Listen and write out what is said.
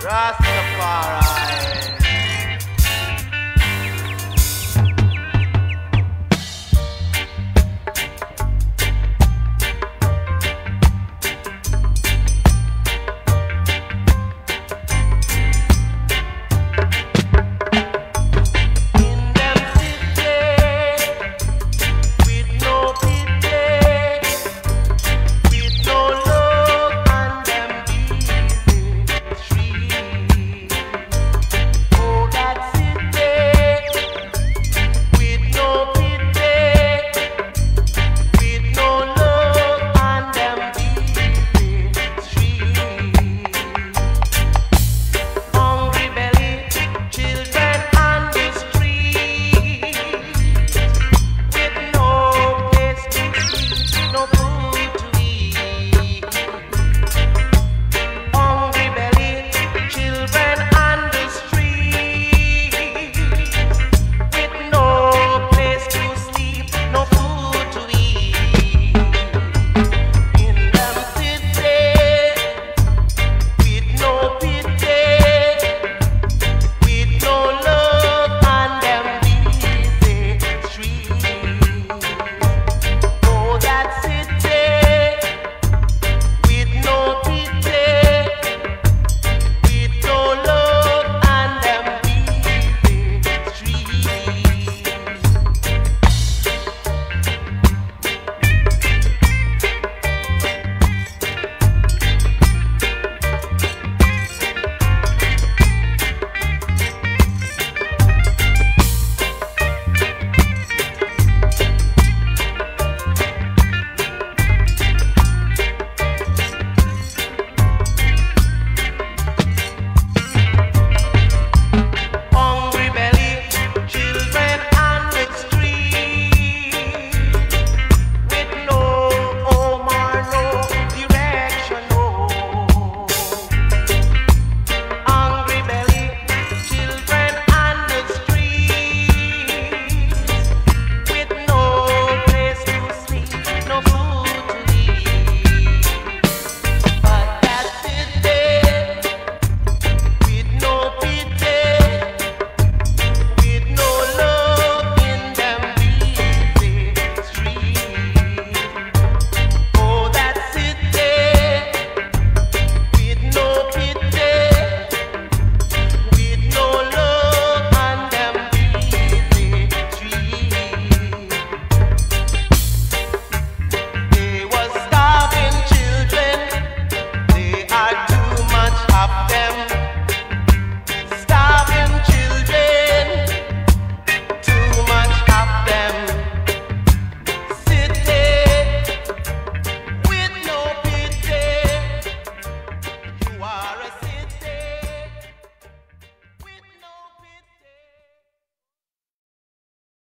Rastafari.